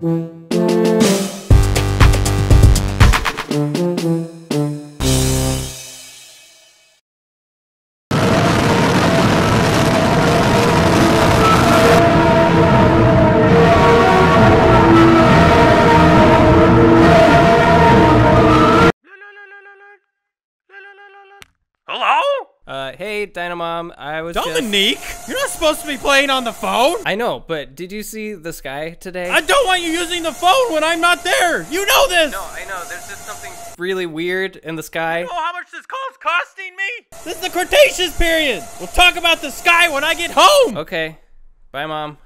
Hello? Uh, hey, Dynamom, I was just- Dominique, you're not supposed to be playing on the phone. I know, but did you see the sky today? I don't want you using the phone when I'm not there. You know this. No, I know. There's just something really weird in the sky. You know how much this call's costing me? This is the Cretaceous period. We'll talk about the sky when I get home. Okay. Bye, Mom.